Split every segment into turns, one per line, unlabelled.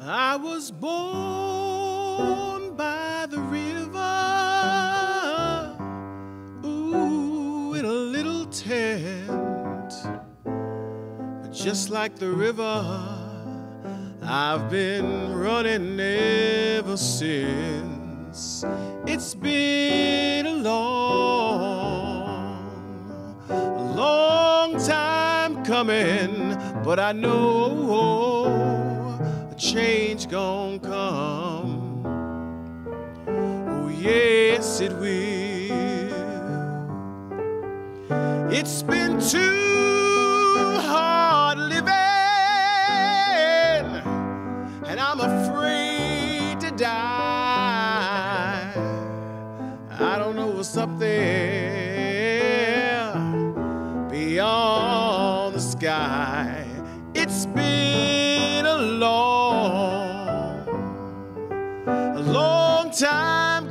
I was born by the river, ooh, in a little tent, just like the river. I've been running ever since. It's been a long, a long time coming, but I know a change gon' come. Oh, yes, it will. It's been too hard living, and I'm afraid to die. I don't know what's up there beyond the sky. It's been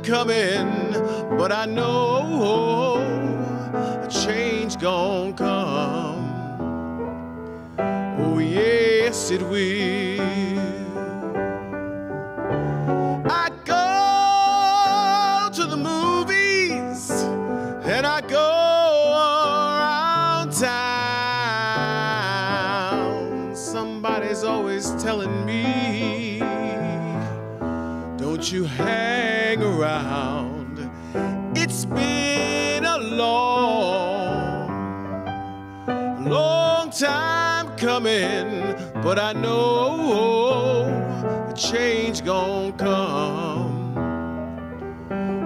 coming, but I know a change gon' come. Oh, yes, it will. I go to the movies and I go around town. Somebody's always telling me, don't you hang around. It's been a long, long time coming, but I know a change gon' come.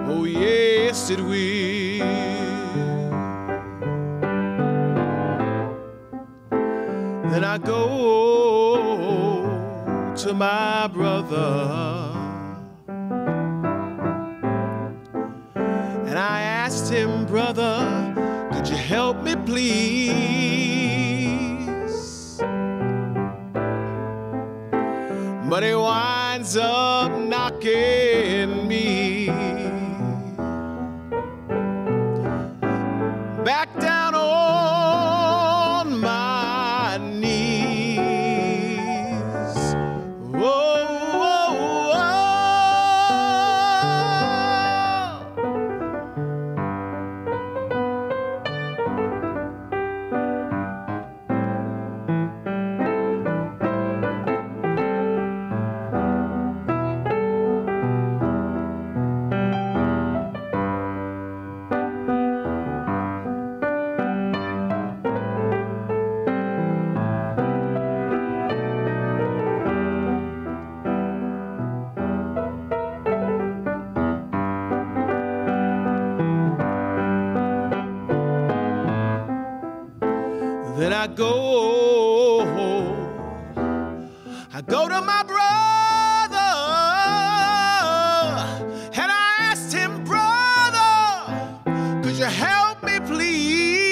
Oh, yes, it will. Then I go to my brother. Brother, could you help me please? But he winds up knocking Then I go, I go to my brother, and I asked him, brother, could you help me please?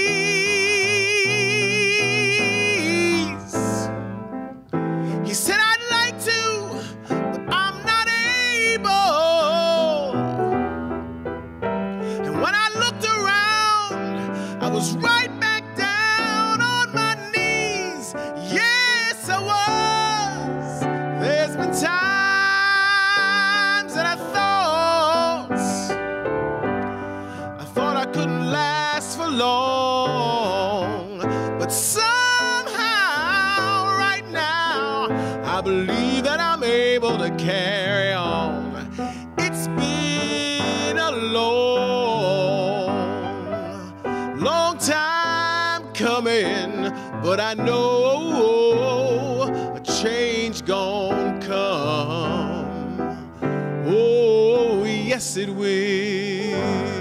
Couldn't last for long. But somehow, right now, I believe that I'm able to carry on. It's been a long, long time coming, but I know a change gon' come. Oh, yes, it will.